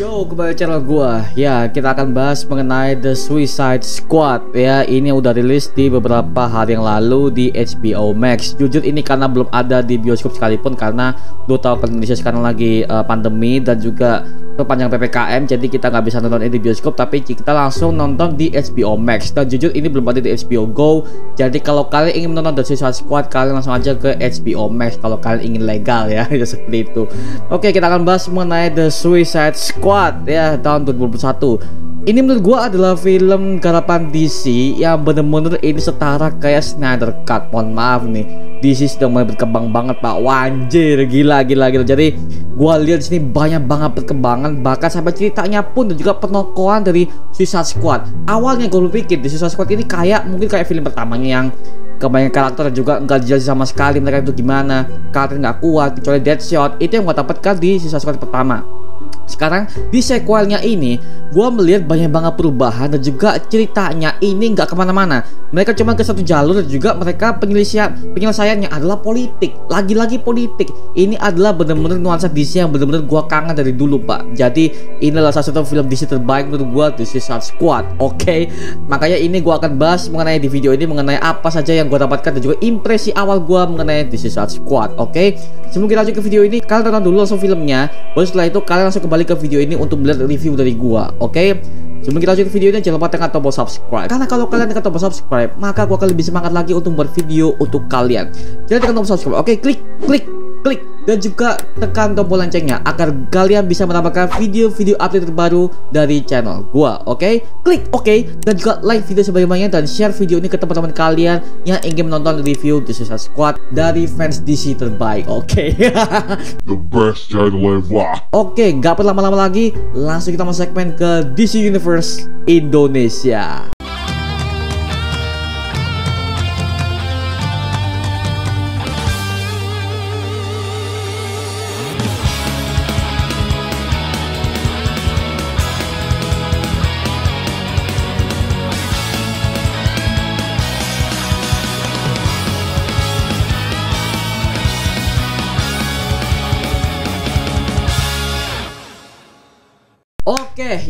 Yo, kembali channel gua. Ya, kita akan bahas mengenai The Suicide Squad. Ya, ini udah rilis di beberapa hari yang lalu di HBO Max. Jujur ini karena belum ada di bioskop sekalipun karena lu tahu Indonesia sekarang lagi uh, pandemi dan juga perpanjang PPKM jadi kita nggak bisa nonton ini di bioskop tapi kita langsung nonton di HBO Max. Dan jujur ini belum ada di HBO Go. Jadi kalau kalian ingin menonton The Suicide Squad, kalian langsung aja ke HBO Max kalau kalian ingin legal ya. ya seperti itu. Oke, kita akan bahas mengenai The Suicide Squad ya tahun 2021 ini menurut gue adalah film garapan DC yang bener-bener ini setara kayak Snyder Cut mohon maaf nih DC sudah mulai berkembang banget pak. Wanjir gila gila gila. Jadi gue lihat sini banyak banget perkembangan bahkan sampai ceritanya pun dan juga penokohan dari Suicide Squad. Awalnya gue berpikir di Suicide Squad ini kayak mungkin kayak film pertamanya yang kebanyakan karakter juga nggak jelas sama sekali mereka itu gimana karakter nggak kuat kecuali Deadshot. Itu yang gue dapatkan di Suicide Squad pertama sekarang di sequelnya ini gue melihat banyak banget perubahan dan juga ceritanya ini nggak ke mana-mana mereka cuma ke satu jalur dan juga mereka penyelesaian penyelesaiannya adalah politik lagi-lagi politik ini adalah benar-benar nuansa DC yang benar-benar gue kangen dari dulu pak jadi ini adalah salah satu film DC terbaik menurut gue The Suicide Squad oke okay? makanya ini gue akan bahas mengenai di video ini mengenai apa saja yang gue dapatkan dan juga impresi awal gue mengenai The Suicide Squad oke okay? sebelum kita lanjut ke video ini kalian tonton dulu langsung filmnya baru setelah itu kalian langsung kembali kembali ke video ini untuk melihat review dari gua, oke? Okay? Sebelum kita lanjut ke video ini jangan lupa tekan tombol subscribe Karena kalau kalian tekan tombol subscribe Maka gua akan lebih semangat lagi untuk buat video untuk kalian Jadi tekan tombol subscribe Oke klik klik klik dan juga tekan tombol loncengnya agar kalian bisa mendapatkan video-video update terbaru dari channel gua oke okay? klik oke okay, dan juga like video sebagaimana dan share video ini ke teman-teman kalian yang ingin menonton review The Suicide Squad dari fans DC terbaik oke okay? the best channel ever oke okay, gak perlu lama-lama lagi langsung kita masuk segmen ke DC Universe Indonesia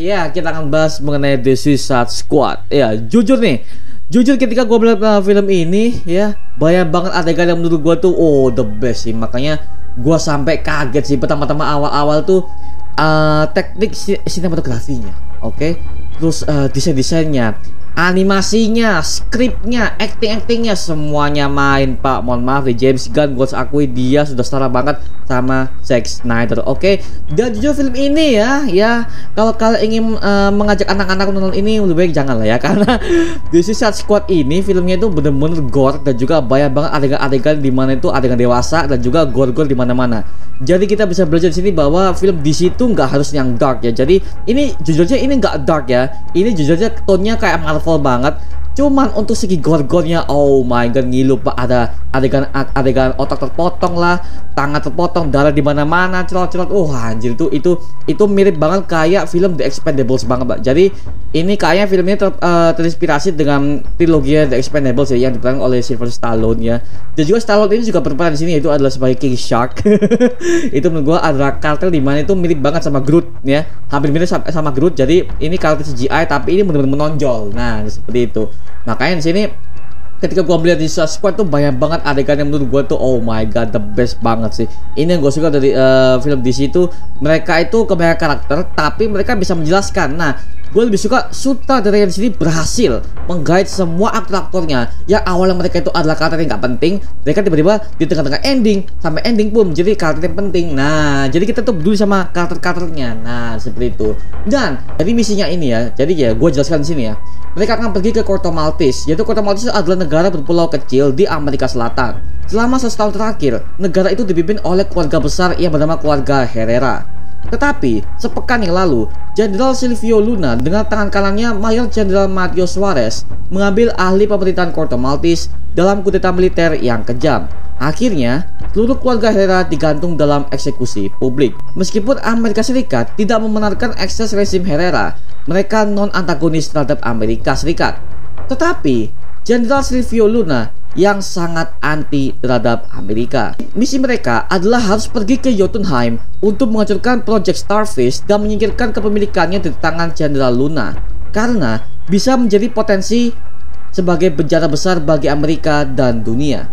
ya kita akan bahas mengenai The Suicide Squad. Ya, jujur nih, jujur ketika gue melihat film ini, ya banyak banget adegan yang menurut gue tuh, oh the best sih. Makanya gue sampai kaget sih pertama-tama awal-awal tuh uh, teknik sinematografinya, oke, okay? terus uh, desain-desainnya, animasinya, skripnya, acting-actingnya semuanya main pak. Mohon maaf nih James Gunn gue akui dia sudah setara banget sama Zack Snyder. Oke, okay? dan jujur film ini ya, ya kalau kalian ingin uh, mengajak anak-anak nonton ini lebih baik jangan lah ya karena The Suicide Squad ini filmnya itu bener-bener gore dan juga banyak banget adegan-adegan di mana itu adegan dewasa dan juga gore-gore di mana-mana. Jadi kita bisa belajar di sini bahwa film di situ nggak harus yang dark ya. Jadi ini jujurnya ini nggak dark ya. Ini jujurnya tone-nya kayak Marvel banget Cuman untuk segi gore-gornya Oh my god ngilu pak. Ada adegan adegan otak terpotong lah Tangan terpotong Darah di mana mana Celot-celot Oh anjir itu Itu itu mirip banget kayak film The Expendables banget pak. Jadi ini kayaknya film ini ter, uh, terinspirasi dengan trilogi The Expendables ya Yang diperankan oleh Sylvester Stallone ya. Dan juga Stallone ini juga berperan di sini Itu adalah sebagai King Shark. Itu menurut gua adalah karakter di mana itu mirip banget sama Groot ya. Hampir mirip sama Groot Jadi ini karakter CGI Tapi ini benar-benar menonjol. Nah seperti itu makanya di sini ketika gue melihat di Squad tuh banyak banget adegan yang menurut gue tuh oh my god the best banget sih. Ini yang gue suka dari uh, film DC itu mereka itu kebanyakan karakter tapi mereka bisa menjelaskan. Nah gue lebih suka sutradara yang di sini berhasil menggait semua aktor-aktornya. Yang awalnya mereka itu adalah karakter yang gak penting mereka tiba-tiba di tengah-tengah ending sampai ending pun menjadi karakter yang penting. Nah jadi kita tuh peduli sama karakter-karakternya. Nah seperti itu. Dan jadi misinya ini ya jadi ya gue jelaskan di sini ya. Mereka akan pergi ke Corto Maltese yaitu Corto Maltese adalah negara berpulau kecil di Amerika Selatan. Selama setahun terakhir negara itu dipimpin oleh keluarga besar yang bernama keluarga Herrera tetapi, sepekan yang lalu, Jenderal Silvio Luna dengan tangan kanannya Mayor Jenderal Matteo Suarez mengambil ahli pemerintahan Corto Maltese dalam kudeta militer yang kejam. Akhirnya, seluruh keluarga Herrera digantung dalam eksekusi publik. Meskipun Amerika Serikat tidak membenarkan ekses rezim Herrera, mereka non-antagonis terhadap Amerika Serikat. Tetapi, Jenderal Silvio Luna yang sangat anti terhadap Amerika. Misi mereka adalah harus pergi ke Jotunheim untuk menghancurkan Project Starfish dan menyingkirkan kepemilikannya di tangan Jenderal Luna karena bisa menjadi potensi sebagai bencana besar bagi Amerika dan dunia.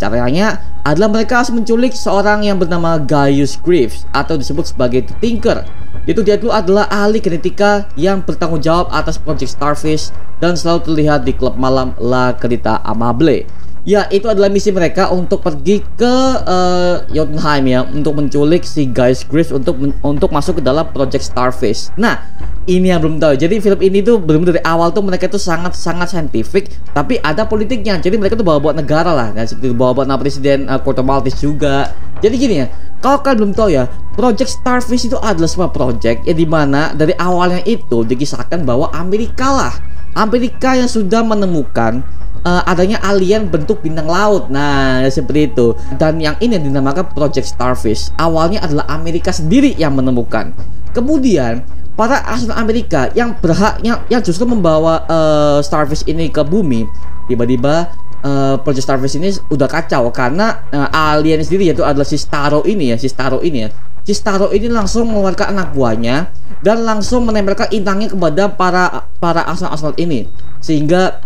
Caranya adalah mereka harus menculik seorang yang bernama Gaius Greaves atau disebut sebagai The Tinker. Itu dia itu adalah ahli genetika yang bertanggung jawab atas Project Starfish dan selalu terlihat di klub malam La Kerita Amable. Ya, itu adalah misi mereka untuk pergi ke uh, Jotunheim ya untuk menculik si Guys Griff untuk untuk masuk ke dalam Project Starfish. Nah, ini yang belum tahu. Jadi film ini tuh belum dari awal tuh mereka tuh sangat sangat saintifik, tapi ada politiknya. Jadi mereka tuh bawa buat negara lah, kan seperti bawa buat nama presiden uh, Maltese juga. Jadi gini ya, kalau kalian belum tahu ya, Project Starfish itu adalah sebuah project ya di mana dari awalnya itu dikisahkan bahwa Amerika lah, Amerika yang sudah menemukan uh, adanya alien bentuk bintang laut. Nah, seperti itu. Dan yang ini yang dinamakan Project Starfish. Awalnya adalah Amerika sendiri yang menemukan. Kemudian para astronot Amerika yang berhak yang, yang justru membawa uh, Starfish ini ke bumi, tiba-tiba uh, Project Starfish ini udah kacau karena uh, alien sendiri yaitu adalah si Staro ini ya, si Staro ini ya. Si Staro ini langsung mengeluarkan anak buahnya dan langsung menempelkan intangnya kepada para para astronot-astronot ini sehingga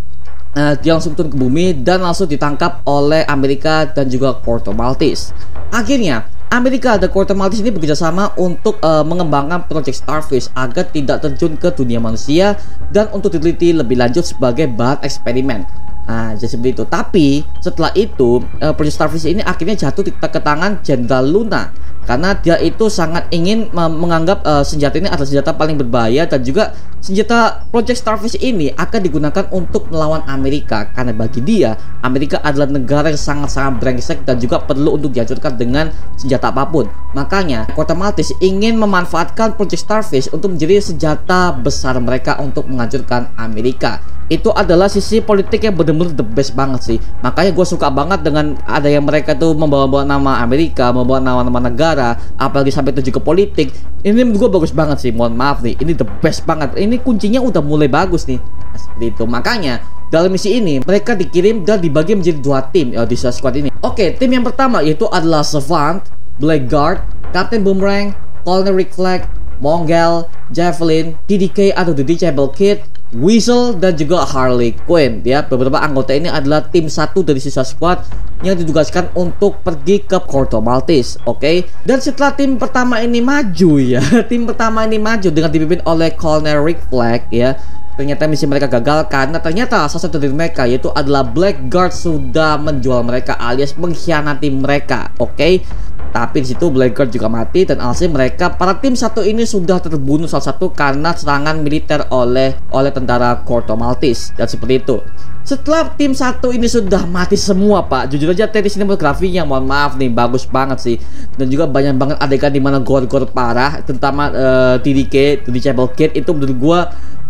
uh, dia langsung turun ke bumi dan langsung ditangkap oleh Amerika dan juga Corto Maltese. Akhirnya, Amerika dan Corto Maltese ini bekerjasama untuk uh, mengembangkan Project Starfish agar tidak terjun ke dunia manusia dan untuk diteliti lebih lanjut sebagai bahan eksperimen. Nah, jadi seperti itu. Tapi setelah itu, uh, Project Starfish ini akhirnya jatuh ke tangan Jenderal Luna karena dia itu sangat ingin menganggap uh, senjata ini adalah senjata paling berbahaya dan juga senjata Project Starfish ini akan digunakan untuk melawan Amerika karena bagi dia Amerika adalah negara yang sangat-sangat brengsek dan juga perlu untuk dihancurkan dengan senjata apa pun. Makanya Kota Maltese ingin memanfaatkan Project Starfish untuk menjadi senjata besar mereka untuk menghancurkan Amerika itu adalah sisi politik yang benar-benar the best banget sih. Makanya gue suka banget dengan ada yang mereka tuh membawa-bawa nama Amerika membawa nama-nama negara apalagi sampai tujuh ke politik. Ini gue bagus banget sih mohon maaf nih. Ini the best banget. Ini kuncinya udah mulai bagus nih. Nah, seperti itu. Makanya dalam misi ini mereka dikirim dan dibagi menjadi dua tim ya, di squad ini. Oke tim yang pertama yaitu adalah Savant Blackguard Captain Boomerang Colonel Rick Flag Mongel, Javelin, TDK atau The Ditchable Kid, Weasel dan juga Harley Quinn ya beberapa anggota ini adalah tim satu dari sisa squad yang ditugaskan untuk pergi ke Corto Maltese oke okay? dan setelah tim pertama ini maju ya tim pertama ini maju dengan dipimpin oleh Colonel Rick Flag ya ternyata misi mereka gagal karena ternyata salah satu dari mereka yaitu adalah Blackguard sudah menjual mereka alias mengkhianati mereka oke okay? Tapi di situ Blackguard juga mati dan alhasil mereka para tim satu ini sudah terbunuh salah satu karena serangan militer oleh oleh tentara Corto Maltese dan seperti itu. Setelah tim satu ini sudah mati semua pak. Jujur aja teknik sinematografinya mohon maaf nih bagus banget sih. Dan juga banyak banget adegan di mana gore-gore parah Terutama uh, TDK, Disable Kid itu menurut gue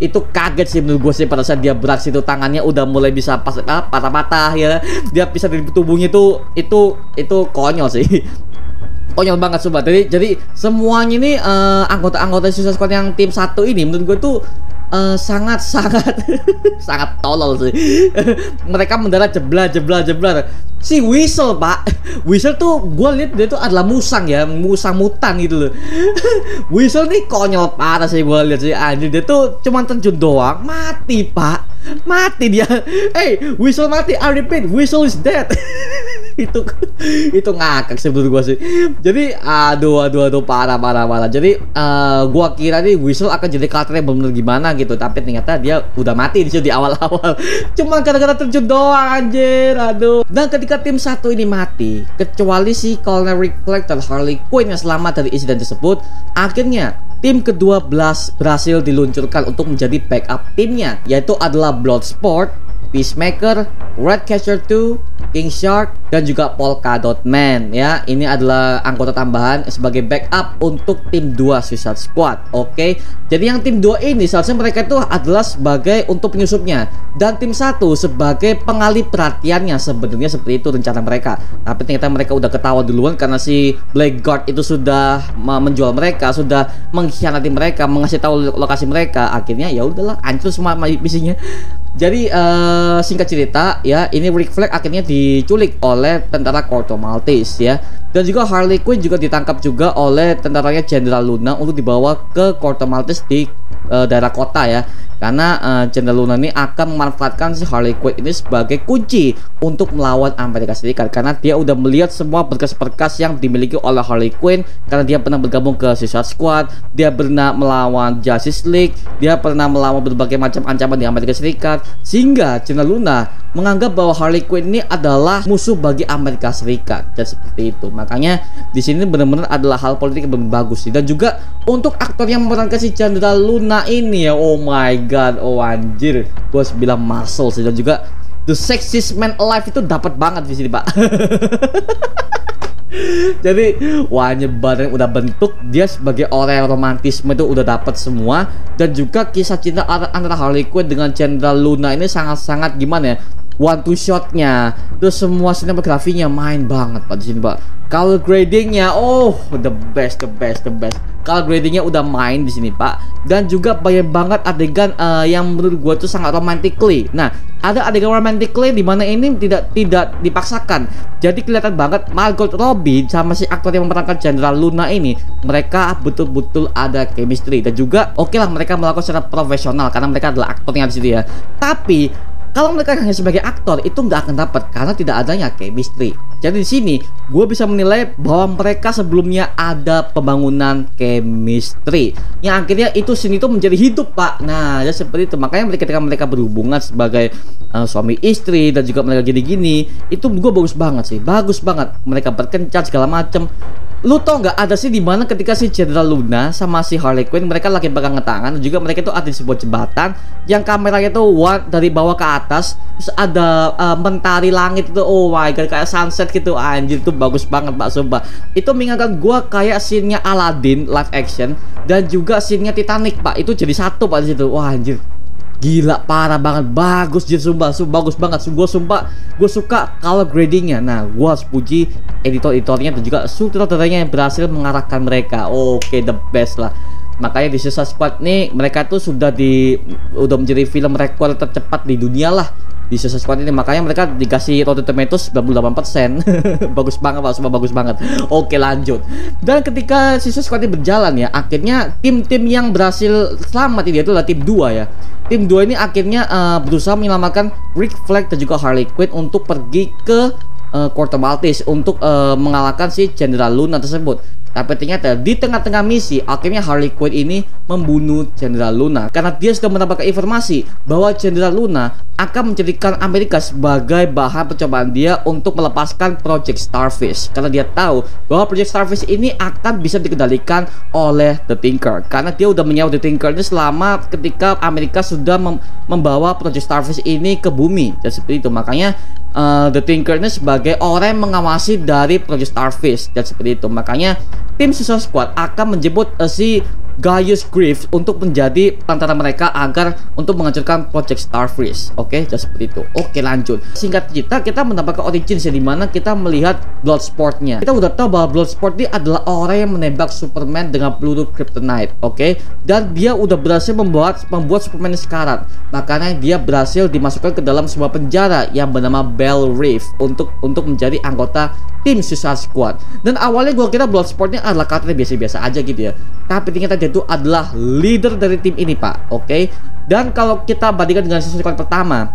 itu kaget sih menurut gue sih pada saat dia beraksi itu tangannya udah mulai bisa pas ah, patah-patah ya. Dia bisa dari tubuhnya itu itu itu konyol sih. Konyol banget sobat. Jadi jadi semuanya ini uh, anggota-anggota Suicide Squad yang tim satu ini menurut gue tuh uh, sangat sangat sangat tolol sih. Mereka mendarat jeblar jeblar jeblar. Si Whistle pak, Whistle tuh gue lihat dia tuh adalah musang ya, musang mutan gitu loh. Whistle nih konyol parah sih gue lihat sih. Anjir dia tuh cuma terjun doang, mati pak, mati dia. Hey, Whistle mati. I repeat, Whistle is dead. itu itu ngakak sih menurut gua sih. Jadi aduh aduh aduh parah parah parah. Jadi uh, gua kira nih Whistle akan jadi karakter yang benar gimana gitu. Tapi ternyata dia udah mati di di awal-awal. Cuma gara-gara terjun doang anjir aduh. Dan ketika tim satu ini mati kecuali si Colonel dan Harley Quinn yang selamat dari insiden tersebut akhirnya tim kedua belas berhasil diluncurkan untuk menjadi backup timnya yaitu adalah Bloodsport Peacemaker, Catcher 2, King Shark, dan juga Polka Dot Man ya. Ini adalah anggota tambahan sebagai backup untuk tim 2 Suicide Squad. Oke. Okay? Jadi yang tim 2 ini seharusnya mereka itu adalah sebagai untuk penyusupnya dan tim 1 sebagai pengalih perhatiannya sebenarnya seperti itu rencana mereka. Tapi ternyata mereka udah ketawa duluan karena si Blackguard itu sudah menjual mereka, sudah mengkhianati mereka, mengasih tahu lokasi mereka. Akhirnya ya udahlah hancur semua misinya Jadi uh, singkat cerita ya, ini Rick Flag akhirnya diculik oleh tentara Corto Maltese ya. Dan juga Harley Quinn juga ditangkap juga oleh tentaranya Jenderal Luna untuk dibawa ke Corto Maltese di uh, daerah kota ya. Karena uh, Jenderal Luna ini akan memanfaatkan si Harley Quinn ini sebagai kunci untuk melawan Amerika Serikat. Karena dia udah melihat semua berkas-berkas yang dimiliki oleh Harley Quinn. Karena dia pernah bergabung ke Suicide Squad, dia pernah melawan Justice League, dia pernah melawan berbagai macam ancaman di Amerika Serikat. Sehingga Cina Luna menganggap bahwa Harley Quinn ini adalah musuh bagi Amerika Serikat. Dan seperti itu makanya di sini benar-benar adalah hal politik yang bagus. Sih dan juga untuk aktor yang memerankan si Chandra Luna ini ya oh my god oh anjir. Gue bilang muscle sih. Dan juga the sexiest man alive itu dapat banget di sini pak. Jadi wahnya badan udah bentuk dia sebagai orang yang romantisme itu udah dapat semua. Dan juga kisah cinta antara Harley Quinn dengan Jenderal Luna ini sangat-sangat gimana ya one two shotnya. Terus semua sinematografinya main banget pak di sini pak. Color gradingnya oh the best the best the best. Color gradingnya udah main di sini pak. Dan juga banyak banget adegan uh, yang menurut gue tuh sangat romantically. Nah ada adegan romantically di mana ini tidak tidak dipaksakan. Jadi kelihatan banget Margot Robbie sama si aktor yang memerankan Jenderal Luna ini mereka betul-betul ada chemistry. Dan juga oke okay lah mereka melakukan secara profesional karena mereka adalah aktornya di situ ya. Tapi kalau mereka hanya sebagai aktor itu nggak akan dapat karena tidak adanya chemistry. Jadi di sini gue bisa menilai bahwa mereka sebelumnya ada pembangunan chemistry. Yang akhirnya itu sini itu menjadi hidup pak. Nah ya seperti itu. Makanya ketika mereka berhubungan sebagai uh, suami istri dan juga mereka gini-gini itu gue bagus banget sih. Bagus banget. Mereka berkencan segala macem. Lu tau nggak ada sih di mana ketika si Jenderal Luna sama si Harley Quinn mereka lagi pegang tangan juga mereka itu ada di sebuah jembatan yang kameranya itu dari bawah ke atas terus ada uh, mentari langit itu oh my god kayak sunset gitu. Anjir itu bagus banget pak sumpah. Itu mengingatkan gua kayak scene-nya Aladdin live action dan juga scene-nya Titanic pak. Itu jadi satu pak di situ. Wah anjir. Gila parah banget. Bagus jadi sumpah, sumpah Bagus banget. Gue sumpah Gue suka color gradingnya. Nah gue harus puji editor-editornya Dan juga sutradara-sutradaranya yang berhasil mengarahkan mereka. Oke okay, the best lah Makanya di Suicide Squad nih Mereka tuh sudah di Udah menjadi film rekor tercepat di dunia lah. Di Suicide Squad ini makanya mereka dikasih Rotten Tomatoes 98% bagus banget pak semua bagus banget. Oke lanjut. Dan ketika Suicide Squad ini berjalan ya akhirnya tim-tim yang berhasil selamat ini itu adalah tim 2 ya. Tim 2 ini akhirnya uh, berusaha menyelamatkan Rick Flag dan juga Harley Quinn untuk pergi ke uh, Corto Maltese untuk uh, mengalahkan si Jenderal Luna tersebut tapi ternyata di tengah-tengah misi, akhirnya Harley Quinn ini membunuh Jenderal Luna. Karena dia sudah mendapatkan informasi bahwa Jenderal Luna akan menjadikan Amerika sebagai bahan percobaan dia untuk melepaskan Project Starfish. Karena dia tahu bahwa Project Starfish ini akan bisa dikendalikan oleh The Tinker. Karena dia udah menyewa The Tinker ini selama ketika Amerika sudah mem membawa Project Starfish ini ke bumi. Dan seperti itu. Makanya uh, The Tinker ini sebagai orang yang mengawasi dari Project Starfish. Dan seperti itu. Makanya tim Suicide Squad akan menjemput uh, si Gaius Grief untuk menjadi antara mereka agar untuk menghancurkan Project Starfish. Oke, okay? seperti itu. Oke, okay, lanjut. Singkat cerita, kita mendapatkan origin di mana kita melihat Bloodsportnya. Kita udah tahu bahwa Bloodsport ini adalah orang yang menembak Superman dengan peluru kryptonite. Oke, okay? dan dia udah berhasil membuat membuat Superman sekarat. Makanya dia berhasil dimasukkan ke dalam sebuah penjara yang bernama Bell Reef untuk untuk menjadi anggota tim Suicide Squad. Dan awalnya gue kira Bloodsportnya adalah karakter biasa-biasa aja gitu ya. Tapi ternyata itu adalah leader dari tim ini pak. Oke okay? dan kalau kita bandingkan dengan season pertama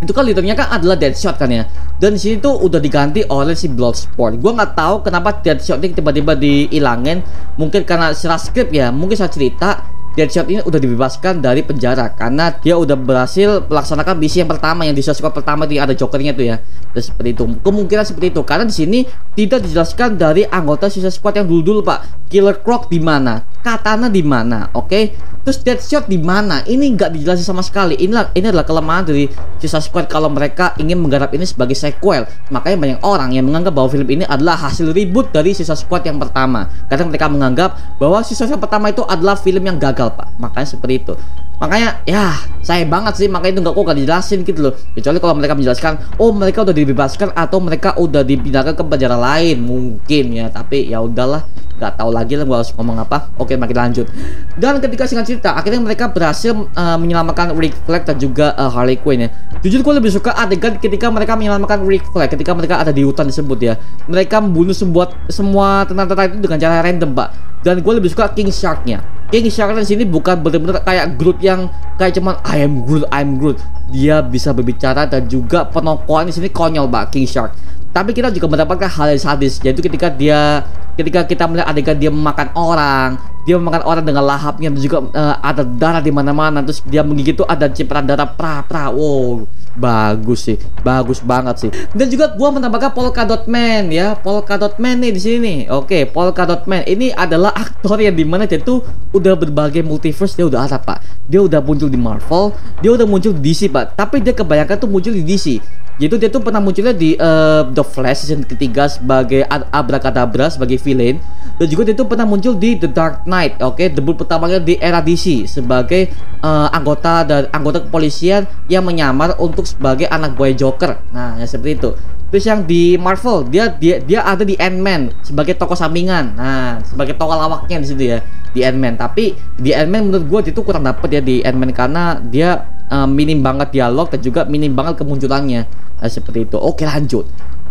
itu kan leadernya kan adalah Deadshot kan ya? Dan sini tuh udah diganti oleh si Bloodsport. Gue nggak tahu kenapa Deadshot ini tiba-tiba dihilangin. Mungkin karena secara script ya mungkin saya cerita Deadshot ini udah dibebaskan dari penjara karena dia udah berhasil melaksanakan misi yang pertama yang di Squad pertama di ada Jokernya tuh ya. Dan seperti itu. Kemungkinan seperti itu. Karena di sini tidak dijelaskan dari anggota Suicide Squad yang dulu-dulu Pak. Killer Croc di mana katana di mana oke? Okay? terus Deadshot di mana? Ini nggak dijelasin sama sekali. Inilah ini adalah kelemahan dari Suicide Squad kalau mereka ingin menggarap ini sebagai sequel. Makanya banyak orang yang menganggap bahwa film ini adalah hasil reboot dari Suicide Squad yang pertama. Karena mereka menganggap bahwa Suicide Squad pertama itu adalah film yang gagal pak. Makanya seperti itu. Makanya ya saya banget sih makanya itu nggak kok gak dijelasin gitu loh. Kecuali kalau mereka menjelaskan oh mereka udah dibebaskan atau mereka udah dipindahkan ke penjara lain. Mungkin ya tapi ya udahlah. Nggak tahu lagi lah gue harus ngomong apa. Oke makin lanjut. Dan ketika singkat cerita akhirnya mereka berhasil uh, menyelamatkan Rick Flag dan juga uh, Harley Quinn ya. Jujur gue lebih suka adegan ketika mereka menyelamatkan Rick Flag ketika mereka ada di hutan disebut ya. Mereka membunuh sebuah semua tentara-tentara itu dengan cara random pak dan gue lebih suka King Sharknya King Shark di sini bukan benar-benar kayak Groot yang kayak cuman I am Groot, I am Groot. Dia bisa berbicara dan juga penokohan di sini konyol, Pak King Shark. Tapi kita juga mendapatkan hal yang sadis, yaitu ketika dia ketika kita melihat adegan dia memakan orang, dia memakan orang dengan lahapnya dan juga uh, ada darah di mana-mana, terus dia menggigit tuh ada cipratan darah pra pra. Wow, bagus sih, bagus banget sih. Dan juga gua menambahkan Polka Dot Man ya, Polka Dot Man nih di sini. Oke, Polka Dot Man ini adalah aktor yang di mana dia tuh udah berbagai multiverse dia udah ada pak. Dia udah muncul di Marvel, dia udah muncul di DC pak. Tapi dia kebanyakan tuh muncul di DC. Jadi dia tuh pernah munculnya di uh, The Flash season ketiga sebagai Abracadabra sebagai villain dan juga dia tuh pernah muncul di The Dark Knight, oke, okay? debut pertamanya di era DC sebagai uh, anggota dan anggota kepolisian yang menyamar untuk sebagai anak buah Joker. Nah, ya seperti itu. Terus yang di Marvel dia dia dia ada di Ant-Man sebagai tokoh sampingan. Nah, sebagai tokoh lawaknya di situ ya di Ant-Man. Tapi di Ant-Man menurut gue itu kurang dapet ya di Ant-Man karena dia uh, minim banget dialog dan juga minim banget kemunculannya uh, seperti itu oke lanjut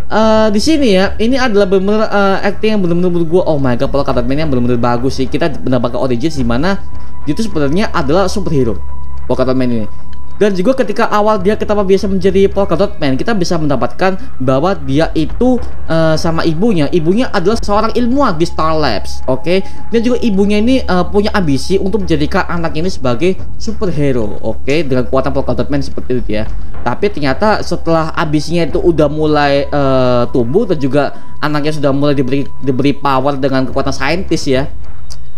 Uh, di sini ya, ini adalah benar-benar uh, acting yang benar-benar menurut gue, oh my god, kalau kata yang benar-benar bagus sih. Kita mendapatkan origin di mana itu sebenarnya adalah superhero. Man ini. Dan juga ketika awal dia kita biasa menjadi polka dot man, kita bisa mendapatkan bahwa dia itu uh, sama ibunya. Ibunya adalah seorang ilmuwan di Star Labs, oke? Okay? Dan juga ibunya ini uh, punya ambisi untuk menjadikan anak ini sebagai superhero, oke? Okay? Dengan kekuatan polka dot man seperti itu ya. Tapi ternyata setelah ambisinya itu udah mulai uh, tumbuh dan juga anaknya sudah mulai diberi diberi power dengan kekuatan saintis ya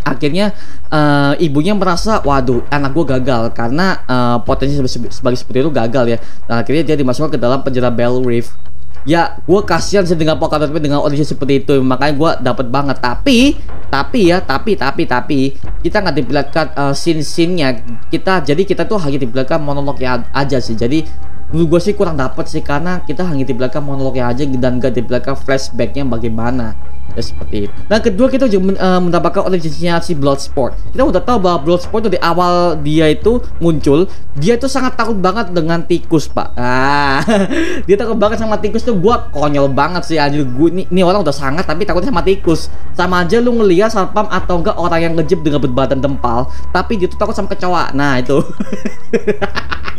akhirnya uh, ibunya merasa waduh anak gue gagal. Karena uh, potensi sebagai seperti itu gagal ya. Dan akhirnya dia dimasukkan ke dalam penjara Bell Reef. Ya gue kasihan sih dengan Polkadot dengan audisi seperti itu. Makanya gue dapat banget. Tapi tapi ya tapi tapi tapi kita nggak diperlihatkan uh, scene scene-nya kita jadi kita tuh hanya diperlihatkan monolognya aja sih. Jadi menurut gue sih kurang dapat sih. Karena kita hanya diperlihatkan monolognya aja dan gak diperlihatkan flashbacknya bagaimana ya seperti itu. Nah kedua kita juga uh, mendapatkan originnya si Bloodsport. Kita udah tahu bahwa Bloodsport itu di awal dia itu muncul, dia itu sangat takut banget dengan tikus pak. Ah, dia takut banget sama tikus tuh. Gua konyol banget sih anjir. Gue ini, ini orang udah sangat tapi takutnya sama tikus. Sama aja lu ngeliat satpam atau enggak orang yang ngejep dengan berbadan dempal, tapi dia tuh takut sama kecoa. Nah itu.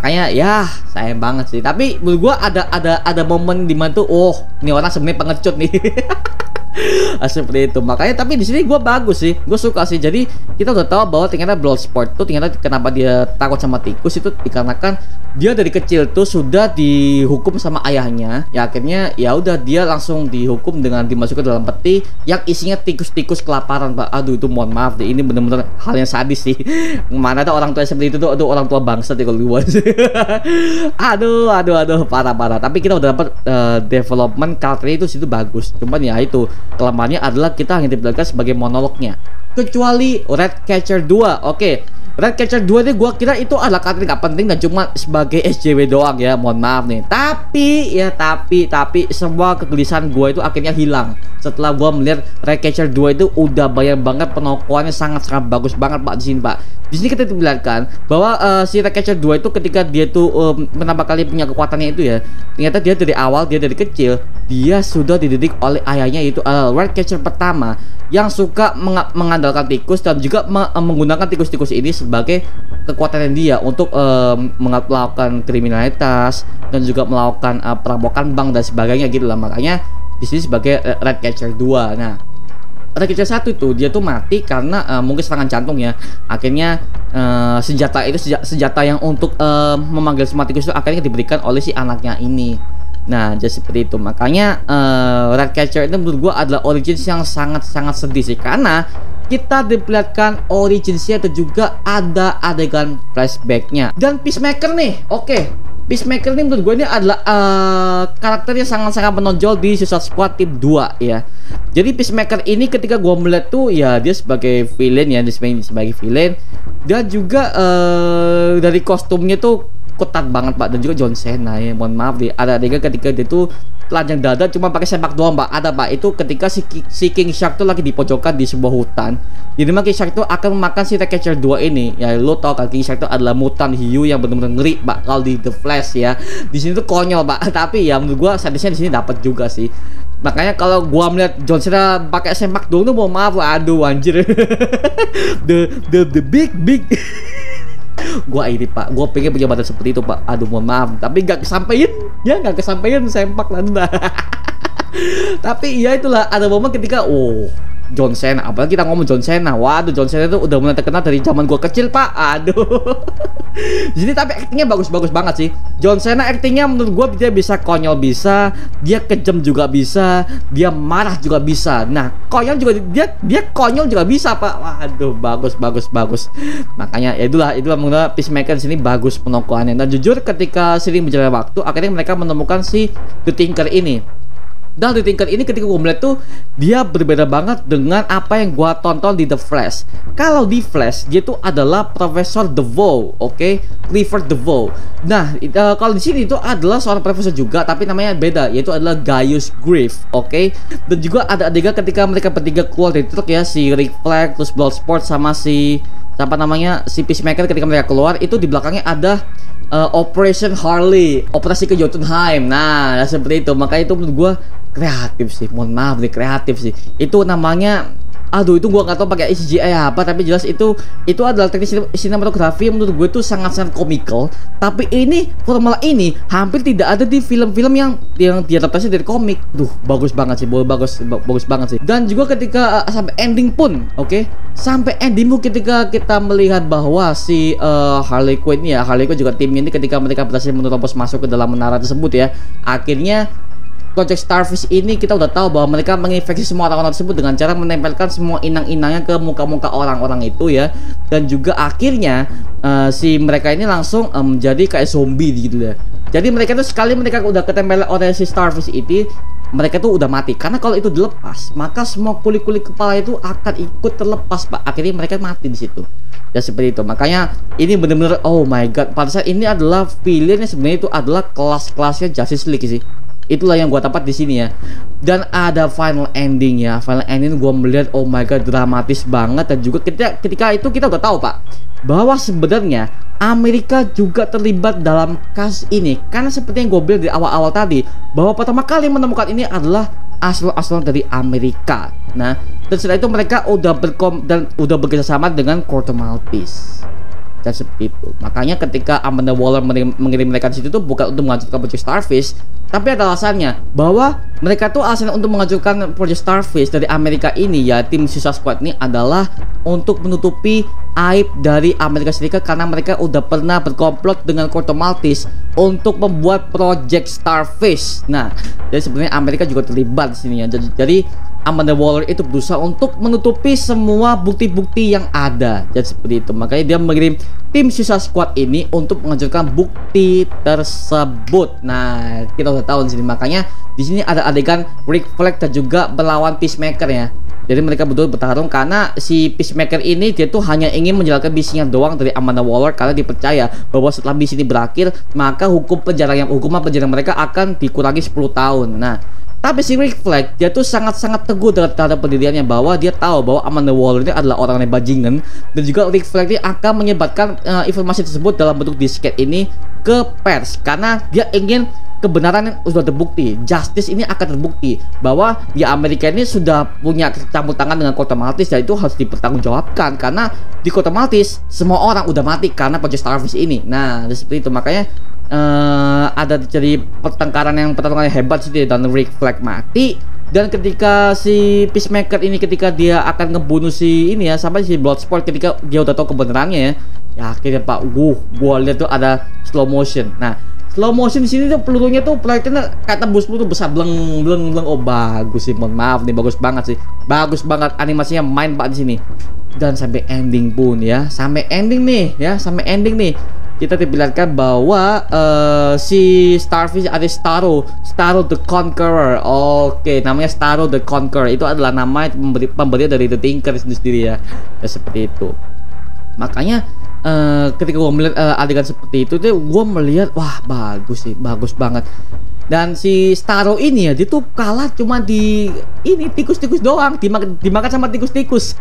Kayaknya ya sayang banget sih. Tapi menurut gua ada ada ada momen di mana tuh oh, ini orang sebenarnya pengecut nih. seperti itu. Makanya tapi di sini gue bagus sih. Gue suka sih. Jadi kita udah tahu bahwa ternyata Bloodsport tuh ternyata kenapa dia takut sama tikus itu dikarenakan dia dari kecil tuh sudah dihukum sama ayahnya. Ya akhirnya ya udah dia langsung dihukum dengan dimasukkan dalam peti yang isinya tikus-tikus kelaparan pak. Aduh itu mohon maaf deh. Ini bener-bener hal yang sadis sih. Mana ada orang tua seperti itu tuh? Aduh orang tua bangsa deh kalau gue aduh aduh aduh. Parah parah. Tapi kita udah dapat uh, development karakternya itu situ bagus. Cuman ya itu kelemahannya adalah kita hanya diperlihatkan sebagai monolognya. Kecuali Red Catcher 2 oke Red Catcher 2 ini gue kira itu adalah karakter gak penting dan cuma sebagai SJW doang ya. Mohon maaf nih. Tapi ya tapi tapi semua kegelisahan gue itu akhirnya hilang. Setelah gue melihat Red Catcher 2 itu udah banyak banget penokohannya sangat-sangat bagus banget pak di sini pak. Di sini kita diperlihatkan bahwa uh, si Red Catcher 2 itu ketika dia tuh um, pertama kali punya kekuatannya itu ya ternyata dia dari awal dia dari kecil dia sudah dididik oleh ayahnya itu uh, Red Catcher pertama yang suka meng mengandalkan tikus dan juga me menggunakan tikus-tikus ini sebagai kekuatan dia untuk uh, melakukan kriminalitas dan juga melakukan uh, perampokan bank dan sebagainya gitu lah. Makanya di sini sebagai uh, red catcher 2 nah red catcher satu tuh dia tuh mati karena uh, mungkin serangan jantung ya. Akhirnya uh, senjata itu senjata yang untuk uh, memanggil semua tikus itu akhirnya diberikan oleh si anaknya ini. Nah, jadi seperti itu. Makanya uh, Red Catcher itu menurut gue adalah origin yang sangat-sangat sedih sih. Karena kita diperlihatkan originnya itu juga ada adegan flashbacknya dan peacemaker nih oke okay. Peacemaker ini menurut gue ini adalah uh, yang sangat-sangat menonjol di Suicide Squad Team 2 ya. Jadi Peacemaker ini ketika gue melihat tuh ya dia sebagai villain ya, dia sebagai villain dan juga uh, dari kostumnya tuh ketat banget pak. Dan juga John Cena ya. Mohon maaf deh ada adegan ketika dia tuh telanjang dada cuma pakai sepak doang pak. Ada pak. Itu ketika si, si King Shark tuh lagi di pojokan di sebuah hutan. Jadi King Shark tuh akan memakan si Ratcatcher 2 ini. Ya lo tau kan King Shark tuh adalah mutan hiu yang benar-benar ngeri pak kalau di The Flash ya. Di sini tuh konyol pak. Tapi ya menurut gua sadisnya di sini dapat juga sih. Makanya kalau gua melihat John Cena pakai sepak doang tuh mau maaf aduh anjir. The the the big big gua ini pak. Gua pengen punya badan seperti itu pak. Aduh mohon maaf. Tapi nggak kesampaian. Ya nggak kesampaian sempak lah tapi ya itulah. Ada momen ketika oh John Cena. Apalagi kita ngomong John Cena. Waduh John Cena itu udah mulai terkenal dari zaman gua kecil pak. Aduh. Jadi tapi aktingnya bagus-bagus banget sih. John Cena aktingnya menurut gua dia bisa konyol bisa dia kejam juga bisa dia marah juga bisa. Nah konyol juga dia dia konyol juga bisa pak. Waduh bagus bagus bagus. Makanya ya itulah itulah menurut Peacemaker sini bagus penokohannya. Dan jujur ketika sering berjalan waktu akhirnya mereka menemukan si The Tinker ini dan di tingkat ini ketika gue melihat tuh dia berbeda banget dengan apa yang gue tonton di The Flash. Kalau di Flash dia tuh adalah Profesor DeVoe, oke, okay? Clifford DeVoe. Nah, uh, kalau di sini itu adalah seorang profesor juga, tapi namanya beda, yaitu adalah Gaius Griff, oke. Okay? Dan juga ada adegan ketika mereka bertiga keluar dari truk ya, si Rick Flag, terus Bloodsport sama si apa namanya si Peacemaker ketika mereka keluar itu di belakangnya ada uh, Operation Harley, operasi ke Jotunheim. Nah, seperti itu. Makanya itu menurut gue kreatif sih mohon maaf nih kreatif sih itu namanya aduh itu gua nggak tahu pakai CGI apa tapi jelas itu itu adalah teknik sinematografi yang menurut gue itu sangat-sangat komikal. Tapi ini formula ini hampir tidak ada di film-film yang yang diadaptasi dari komik. Duh bagus banget sih bagus bagus banget sih. Dan juga ketika uh, sampai ending pun oke? Okay? sampai ending pun ketika kita melihat bahwa si uh, Harley Quinn ya Harley Quinn juga tim ini ketika mereka berhasil menerobos masuk ke dalam menara tersebut ya akhirnya Project Starfish ini kita udah tahu bahwa mereka menginfeksi semua orang-orang tersebut dengan cara menempelkan semua inang-inangnya ke muka-muka orang-orang itu ya. Dan juga akhirnya uh, si mereka ini langsung um, menjadi kayak zombie gitu ya. Jadi mereka tuh sekali mereka udah ketempel oleh si Starfish itu mereka tuh udah mati. Karena kalau itu dilepas maka semua kulit-kulit kepala itu akan ikut terlepas pak. Akhirnya mereka mati di situ. Ya seperti itu. Makanya ini benar-benar oh my god. Pada saat ini adalah yang sebenarnya itu adalah kelas-kelasnya Justice League sih itulah yang gue dapat di sini ya. Dan ada final ending ya. Final ending gue melihat oh my god dramatis banget. Dan juga ketika ketika itu kita udah tahu pak bahwa sebenarnya Amerika juga terlibat dalam kasus ini. Karena seperti yang gue bilang di awal-awal tadi bahwa pertama kali menemukan ini adalah asal-asal dari Amerika. Nah, dan setelah itu mereka udah berkom dan udah bekerjasama dengan Corto Maltese dan seperti itu. Makanya ketika Amanda Waller mengirim, mereka di situ tuh bukan untuk mengajukan Project Starfish, tapi ada alasannya bahwa mereka tuh alasan untuk mengajukan Project Starfish dari Amerika ini ya tim Suicide Squad ini adalah untuk menutupi aib dari Amerika Serikat karena mereka udah pernah berkomplot dengan Corto Maltese untuk membuat Project Starfish. Nah, jadi sebenarnya Amerika juga terlibat di sini ya. Jadi Amanda Waller itu berusaha untuk menutupi semua bukti-bukti yang ada. Jadi seperti itu. Makanya dia mengirim tim sisa squad ini untuk mengajukan bukti tersebut. Nah, kita udah tahu di sini. Makanya di sini ada adegan Rick Flag dan juga berlawan Peacemaker ya. Jadi mereka betul bertarung karena si Peacemaker ini dia tuh hanya ingin menjalankan misinya doang dari Amanda Waller karena dipercaya bahwa setelah misi ini berakhir maka hukum penjara yang hukuman penjara mereka akan dikurangi 10 tahun. Nah, tapi si Rick Flag dia tuh sangat-sangat teguh terhadap pendiriannya bahwa dia tahu bahwa Amanda Waller ini adalah orang yang bajingan. Dan juga Rick Flag ini akan menyebarkan uh, informasi tersebut dalam bentuk disket ini ke pers. Karena dia ingin kebenaran yang sudah terbukti. Justice ini akan terbukti bahwa di Amerika ini sudah punya campur tangan dengan kota Maltese dan itu harus dipertanggungjawabkan. Karena di kota Maltese semua orang udah mati karena Project Starfish ini. Nah seperti itu. Makanya uh, ada jadi pertengkaran yang pertarungan yang hebat sih dan Rick Flag mati. Dan ketika si Peacemaker ini ketika dia akan ngebunuh si ini ya sampai si Bloodsport ketika dia udah tahu kebenarannya ya ya akhirnya pak wuh gua lihat tuh ada slow motion. Nah slow motion di sini tuh pelurunya tuh proyeknya kayak tembus peluru besar bleng bleng bleng. Oh bagus sih mohon maaf nih bagus banget sih. Bagus banget animasinya main pak di sini. Dan sampai ending pun ya sampai ending nih ya sampai ending nih kita diperlihatkan bahwa uh, si Starfish ada Starro, Starro the Conqueror. Oke, namanya Starro the Conqueror. Itu adalah nama pemberi, pemberi dari The Tinker sendiri ya. ya seperti itu. Makanya uh, ketika gue melihat uh, adegan seperti itu tuh gue melihat wah bagus sih, bagus banget. Dan si Staro ini ya, dia tuh kalah cuma di ini tikus-tikus doang, dimakan, dimakan sama tikus-tikus.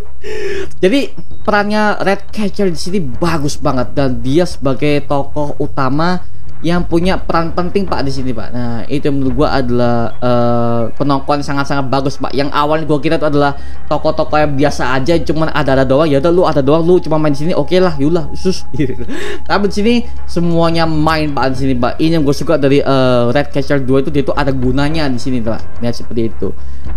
Jadi perannya Red Catcher di sini bagus banget dan dia sebagai tokoh utama yang punya peran penting Pak di sini Pak. Nah itu menurut gua adalah uh, penonton sangat-sangat bagus Pak. Yang awalnya gua kira itu adalah tokoh-tokoh yang biasa aja, cuman ada-ada doang. Ya udah lu ada doang, lu cuma main di sini, oke okay lah, yulah, sus. Tapi di sini semuanya main Pak di sini Pak. Ini yang gue suka dari uh, Red Catcher 2 itu dia itu ada gunanya di sini Pak. Nah seperti itu.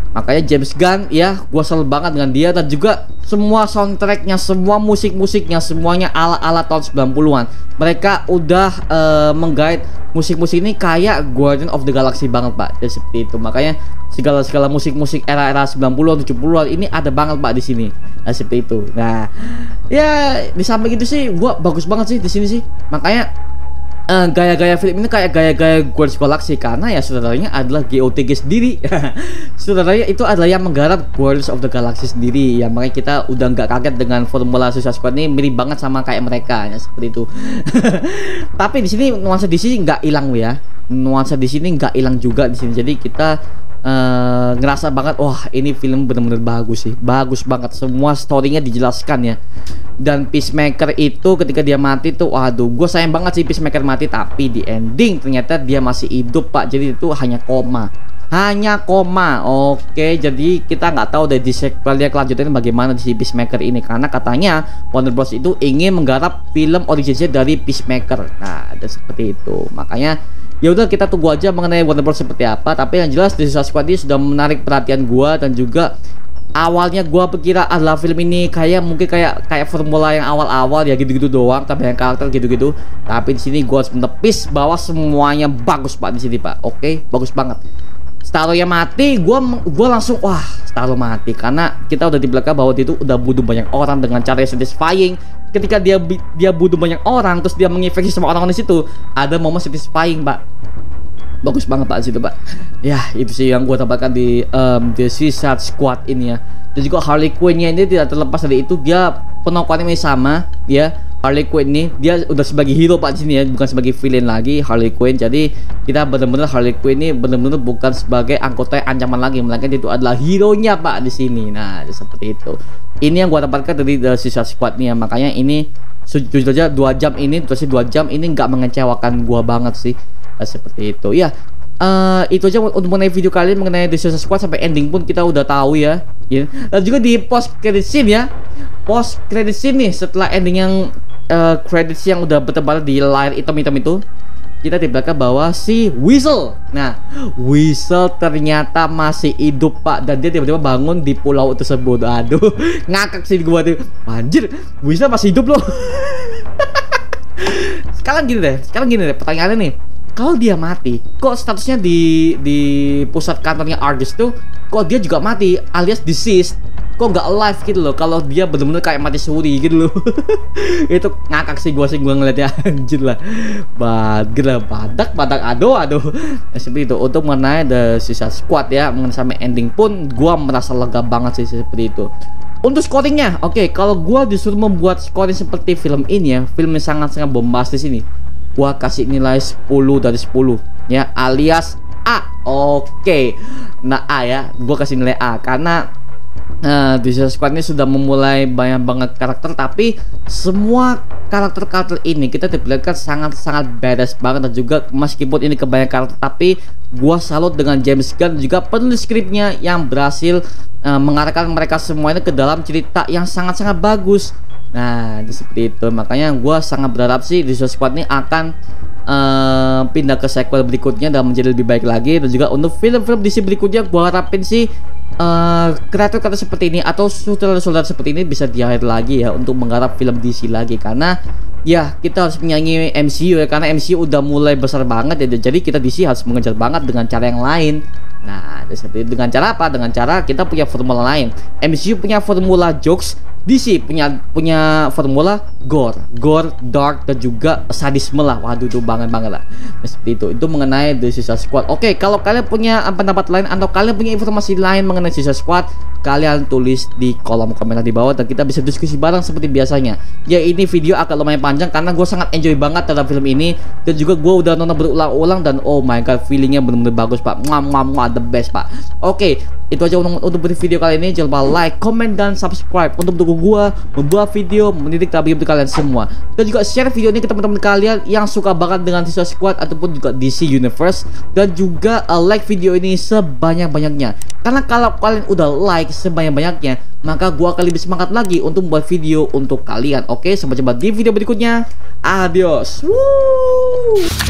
Makanya James Gunn ya, gua selalu banget dengan dia dan juga semua soundtracknya, semua musik-musiknya, semuanya ala-ala tahun 90-an. Mereka udah uh, menggait musik-musik ini kayak Guardian of the Galaxy banget pak. Jadi seperti itu. Makanya segala segala musik-musik era-era 90-an 70-an ini ada banget pak di sini. Nah, seperti itu. Nah ya di samping itu sih gua bagus banget sih di sini sih. Makanya uh, gaya-gaya film ini kayak gaya-gaya Guardians Galaxy karena ya saudaranya adalah GOTG sendiri. saudaranya itu adalah yang menggarap Guardians of the Galaxy sendiri. Ya makanya kita udah nggak kaget dengan formula Suicide Squad ini mirip banget sama kayak mereka ya seperti itu. Tapi di sini nuansa di sini nggak hilang ya. Nuansa di sini nggak hilang juga di sini. Jadi kita uh, ngerasa banget wah ini film bener-bener bagus sih. Bagus banget. Semua storynya dijelaskan ya. Dan Peacemaker itu ketika dia mati tuh waduh gue sayang banget sih Peacemaker mati tapi di ending ternyata dia masih hidup pak. Jadi itu hanya koma. Hanya koma. Oke jadi kita nggak tahu dari sequelnya kelanjutannya bagaimana di si Peacemaker ini. Karena katanya Warner Bros. itu ingin menggarap film originnya dari Peacemaker. Nah ada seperti itu. Makanya ya udah kita tunggu aja mengenai Bros. seperti apa tapi yang jelas The Suicide Squad ini sudah menarik perhatian gua dan juga awalnya gua pikir adalah film ini kayak mungkin kayak kayak formula yang awal-awal ya gitu-gitu doang tapi yang karakter gitu-gitu. Tapi di sini gua harus menepis bahwa semuanya bagus pak di sini pak. Oke? Bagus banget Starro yang mati, gua gua langsung wah Starro mati. Karena kita udah di belakang bahwa dia itu udah bunuh banyak orang dengan cara yang satisfying. Ketika dia dia butuh banyak orang terus dia menginfeksi semua orang di situ ada momen satisfying pak bagus banget pak situ pak ya itu sih yang gue tambahkan di um, The Suicide Squad ini ya. Dan juga Harley Quinn-nya ini tidak terlepas dari itu dia penontonnya sama ya Harley Quinn ini dia udah sebagai hero pak di sini ya bukan sebagai villain lagi Harley Quinn jadi kita benar-benar Harley Quinn ini benar-benar bukan sebagai anggota ancaman lagi melainkan itu adalah hero nya pak di sini nah seperti itu ini yang gua dapatkan dari The Suicide Squad nih ya makanya ini jujur aja dua jam ini terus dua jam ini nggak mengecewakan gua banget sih nah, seperti itu ya uh, itu aja untuk mengenai video kali mengenai The Suicide Squad sampai ending pun kita udah tahu ya. ya. Dan juga di post credit scene ya. Post credit scene nih setelah ending yang uh, credits yang udah bertebar di layar hitam-hitam itu kita belakang bahwa si Whistle. Nah, Whistle ternyata masih hidup pak dan dia tiba-tiba bangun di pulau tersebut. Aduh, ngakak sih gua tuh. Anjir, Whistle masih hidup loh. sekarang gini deh, sekarang gini deh pertanyaannya nih. Kalau dia mati, kok statusnya di di pusat kantornya Argus tuh kok dia juga mati alias deceased? kok nggak alive gitu loh kalau dia bener-bener kayak mati suri gitu loh. Itu ngakak sih gua sih gua ngeliatnya. Anjir lah. Bagus lah badak badak aduh aduh. Nah, seperti itu. Untuk mengenai the sisa squad ya mengenai sampai ending pun gua merasa lega banget sih seperti itu. Untuk scoringnya, oke, okay, kalau gua disuruh membuat scoring seperti film ini ya, film yang sangat-sangat bombastis ini, gua kasih nilai 10 dari 10 ya, alias A. Oke. Okay. Nah, A ya, gua kasih nilai A karena Nah, di Squad ini sudah memulai banyak banget karakter tapi semua karakter-karakter ini kita diperlihatkan sangat-sangat badass banget dan juga meskipun ini kebanyakan karakter tapi gua salut dengan James Gunn juga penulis skripnya yang berhasil uh, mengarahkan mereka semuanya ke dalam cerita yang sangat-sangat bagus. Nah, seperti itu. Makanya gua sangat berharap sih di Squad ini akan uh, pindah ke sequel berikutnya dan menjadi lebih baik lagi dan juga untuk film-film DC berikutnya gua harapin sih uh, kreator-kreator seperti ini atau sutradara-sutradara seperti ini bisa di lagi ya untuk menggarap film DC lagi karena ya kita harus menyanyi MCU ya karena MCU udah mulai besar banget ya jadi kita DC harus mengejar banget dengan cara yang lain Nah, seperti dengan cara apa? Dengan cara kita punya formula lain. MCU punya formula jokes, DC punya punya formula gore, gore, dark dan juga sadisme lah. Waduh tuh banget banget lah. Seperti itu. Itu mengenai The Suicide Squad. Oke, kalau kalian punya pendapat lain atau kalian punya informasi lain mengenai Suicide Squad, kalian tulis di kolom komentar di bawah dan kita bisa diskusi bareng seperti biasanya. Ya ini video agak lumayan panjang karena gue sangat enjoy banget dalam film ini dan juga gue udah nonton berulang-ulang dan oh my god feelingnya bener-bener bagus pak. Mwah, mwah, mwah, the best pak. Oke, itu aja untuk, video kali ini. Jangan lupa like, comment, dan subscribe untuk mendukung gua membuat video mendidik tapi untuk kalian semua. Dan juga share video ini ke teman-teman kalian yang suka banget dengan Suicide Squad ataupun juga DC Universe dan juga uh, like video ini sebanyak-banyaknya. Karena kalau kalian udah like sebanyak-banyaknya, maka gua akan lebih semangat lagi untuk membuat video untuk kalian. Oke, sampai jumpa di video berikutnya. Adios. Woo!